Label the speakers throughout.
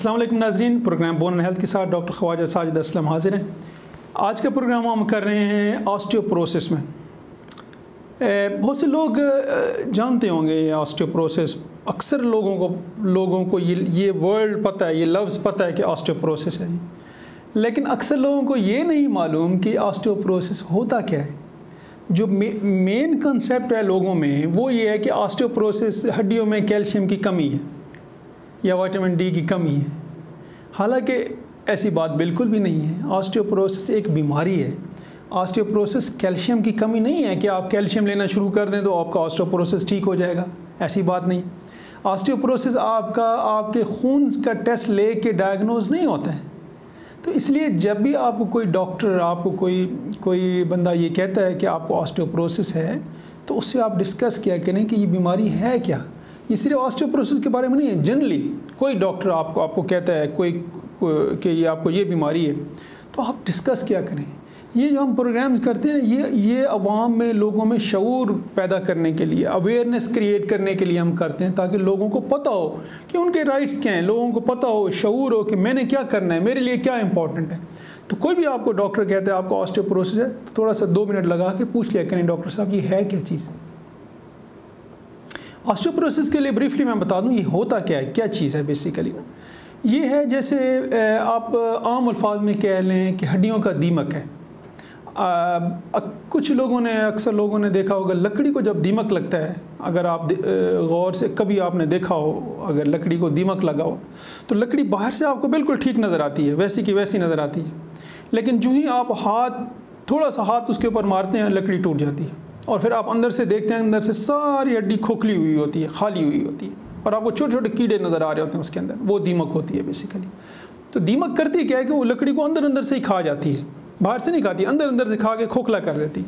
Speaker 1: असलम नाजरीन। Programme bone health के साथ डॉक्टर ख्वाजा साजिद असलम हाजिर हैं। आज का प्रोग्राम हम कर रहे हैं ऑस्टियोप्रोसिस में। बहुत से लोग जानते होंगे ये ऑस्टियोप्रोसिस। अक्सर लोगों को लोगों को ये ये वर्ड पता है, ये लफ्ज़ पता है कि ऑस्टियोप्रोसिस है लेकिन अक्सर लोगों को ये नहीं मालूम कि ऑस्टियोप्रोसिस होता क्या है। जो मेन कंसेप्ट है लोगों में, वो ये है कि ऑस्टियोप्रोसिस हड्डियों में कैल्शियम की कमी है या विटामिन डी की कमी है। हालाँकि ऐसी बात बिल्कुल भी नहीं है। ऑस्टियोप्रोसिस एक बीमारी है। ऑस्टियोप्रोसिस कैल्शियम की कमी नहीं है कि आप कैल्शियम लेना शुरू कर दें तो आपका ऑस्टियोप्रोसिस ठीक हो जाएगा। ऐसी बात नहीं। ऑस्टियोप्रोसिस आपका, आपके खून का टेस्ट ले के डायग्नोज नहीं होता है। तो इसलिए जब भी आपको कोई डॉक्टर, आपको कोई कोई बंदा ये कहता है कि आपको ऑस्टियोप्रोसिस है तो उससे आप डिस्कस किया करें कि ये बीमारी है क्या? ये सिर्फ़ ऑस्टियोप्रोसिस के बारे में नहीं है। जनरली कोई डॉक्टर आपको आपको कहता है, कोई, कि ये आपको ये बीमारी है तो आप डिस्कस क्या करें? ये जो हम प्रोग्राम करते हैं, ये ये अवाम में, लोगों में शूर पैदा करने के लिए अवेयरनेस क्रिएट करने के लिए हम करते हैं, ताकि लोगों को पता हो कि उनके राइट्स क्या हैं। लोगों को पता हो शूर हो कि मैंने क्या करना है, मेरे लिए क्या इंपॉर्टेंट है। तो कोई भी आपको डॉक्टर कहता है, आपको ऑस्टियोप्रोसिस है तो थोड़ा सा दो मिनट लगा के पूछ लिया करें डॉक्टर साहब, ये है क्या चीज़? ऑस्टियोप्रोसिस के लिए ब्रीफली मैं बता दूँ ये होता क्या है? क्या चीज़ है बेसिकली ये है जैसे आप आम अल्फाज में कह लें कि हड्डियों का दीमक है। आ, कुछ लोगों ने अक्सर लोगों ने देखा होगा लकड़ी को जब दीमक लगता है अगर आप गौर से कभी आपने देखा हो अगर लकड़ी को दीमक लगा हो तो लकड़ी बाहर से आपको बिल्कुल ठीक नज़र आती है वैसी की वैसी नज़र आती है। लेकिन जो ही आप हाथ थोड़ा सा हाथ उसके ऊपर मारते हैं लकड़ी टूट जाती है। और फिर आप अंदर से देखते हैं, अंदर से सारी हड्डी खोखली हुई होती है, खाली हुई होती है। और आपको छोटे छोटे कीड़े नज़र आ रहे होते हैं उसके अंदर। वो दीमक होती है बेसिकली तो दीमक करती क्या है कि वो लकड़ी को अंदर अंदर से ही खा जाती है। बाहर से नहीं खाती अंदर अंदर से खा के खोखला कर देती है।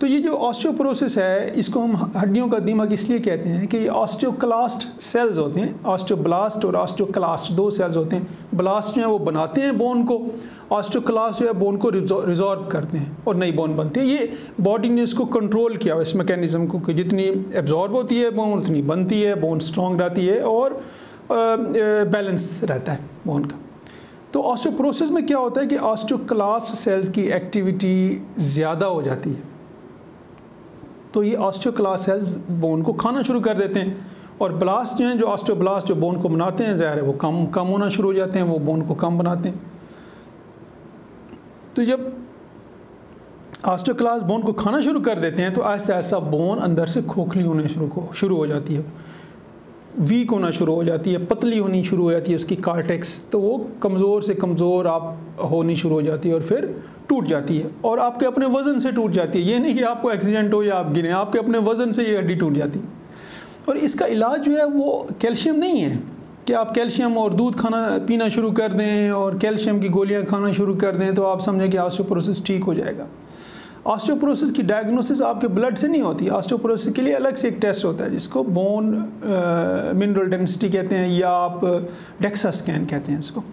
Speaker 1: तो ये जो ऑस्टियोप्रोसिस है, इसको हम हड्डियों का दिमाग इसलिए कहते हैं कि ये ऑस्टियोक्लास्ट सेल्स होते हैं। ऑस्टियोब्लास्ट और ऑस्टियोक्लास्ट दो सेल्स होते हैं। ब्लास्ट जो है, वो बनाते हैं बोन को। ऑस्टियोक्लास्ट जो है बोन को रिजॉर्व करते हैं और नई बोन बनती है। ये बॉडी ने इसको कंट्रोल किया हुआ इस मैकेनिज़्म को कि जितनी एब्जॉर्ब होती है बोन उतनी बनती है बोन स्ट्रॉन्ग रहती है और बैलेंस रहता है बोन का। तो ऑस्टियोप्रोसिस में क्या होता है कि ऑस्टियोक्लास्ट सेल्स की एक्टिविटी ज़्यादा हो जाती है। तो ये ऑस्टियोक्लास सेल्स बोन को खाना शुरू कर देते हैं। और ब्लास्ट जो हैं, जो ऑस्टियोब्लास्ट जो बोन को बनाते हैं, ज़ाहिर है वो कम कम होना शुरू हो जाते हैं, वो बोन को कम बनाते हैं। तो जब ऑस्टियोक्लास बोन को खाना शुरू कर देते हैं तो ऐसा ऐसा बोन अंदर से खोखली होने शुरू शुरू हो जाती है। वीक होना शुरू हो जाती है, पतली होनी शुरू हो जाती है उसकी कार्टेक्स तो वो कमज़ोर से कमज़ोर आप होनी शुरू हो जाती है और फिर टूट जाती है और आपके अपने वज़न से टूट जाती है। ये नहीं कि आपको एक्सीडेंट हो या आप गिरे, आपके अपने वज़न से ये हड्डी टूट जाती है। और इसका इलाज जो है वो कैल्शियम नहीं है कि आप कैल्शियम और दूध खाना, पीना शुरू कर दें और कैल्शियम की गोलियाँ खाना शुरू कर दें तो आप समझें कि ऑस्टियोप्रोसिस ठीक हो जाएगा। ऑस्टियोप्रोसिस की डायग्नोसिस आपके ब्लड से नहीं होती। ऑस्टियोप्रोसिस के लिए अलग से एक टेस्ट होता है जिसको बोन मिनरल डेंसिटी कहते हैं या आप डेक्सा स्कैन कहते हैं इसको।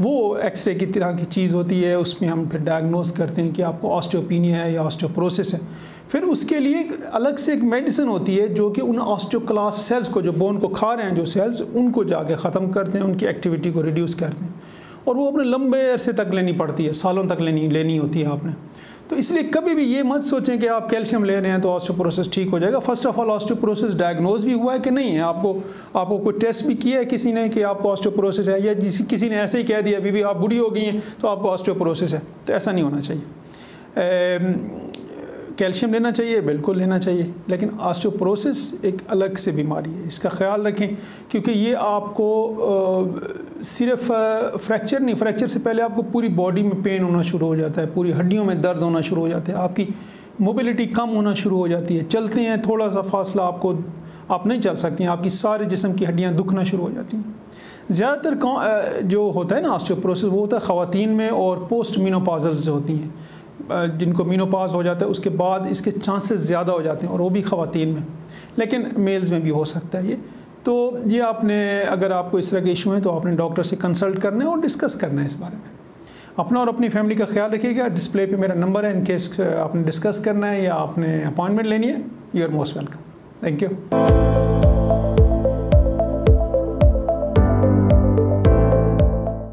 Speaker 1: वो एक्सरे की तरह की चीज़ होती है, उसमें हम फिर डायग्नोस करते हैं कि आपको ऑस्टियोपीनिया है या ऑस्टोप्रोसेस है। फिर उसके लिए अलग से एक मेडिसिन होती है जो कि उन ऑस्टियोक्लास सेल्स को, जो बोन को खा रहे हैं, जो सेल्स उनको जाके ख़त्म करते हैं, उनकी एक्टिविटी को रिड्यूस करते हैं। और वो अपने लंबे अरसे तक लेनी पड़ती है, सालों तक लेनी लेनी होती है आपने। तो इसलिए कभी भी ये मत सोचें कि आप कैल्शियम ले रहे हैं तो ऑस्टोप्रोसेस ठीक हो जाएगा। First of all osteoporosis diagnose भी हुआ है कि नहीं है? आपको आपको कोई टेस्ट भी किया है किसी ने कि आपको ऑस्टोप्रोसेस है? या जिस, किसी ने ऐसे ही कह दिया, अभी भी आप बुढ़ी हो गई हैं तो आपको ऑस्टोप्रोसेस है। तो ऐसा नहीं होना चाहिए। कैल्शियम लेना चाहिए, बिल्कुल लेना चाहिए। लेकिन ऑस्टियोप्रोसिस एक अलग से बीमारी है। इसका ख्याल रखें, क्योंकि ये आपको सिर्फ़ फ्रैक्चर नहीं फ्रैक्चर से पहले आपको पूरी बॉडी में पेन होना शुरू हो जाता है, पूरी हड्डियों में दर्द होना शुरू हो जाता है, आपकी मोबिलिटी कम होना शुरू हो जाती है, चलते हैं थोड़ा सा फासला आपको, आप नहीं चल सकती हैं, आपकी सारे जिसम की हड्डियाँ दुखना शुरू हो जाती हैं। ज़्यादातर जो होता है ना ऑस्टियोप्रोसिस वो होता है ख़वातीन में और पोस्ट मीनोपाजल्स होती हैं। जिनको मीनोपाज हो जाता है, उसके बाद इसके चांसेस ज़्यादा हो जाते हैं और वो भी ख़वातीन में, लेकिन मेल्स में भी हो सकता है ये। तो ये आपने, अगर आपको इस तरह के इशू हैं तो आपने डॉक्टर से कंसल्ट करना है और डिस्कस करना है इस बारे में। अपना और अपनी फैमिली का ख्याल रखिएगा। डिस्प्ले पे मेरा नंबर है इन केस आपने डिस्कस करना है या आपने अपॉइंटमेंट लेनी है you are most welcome thank you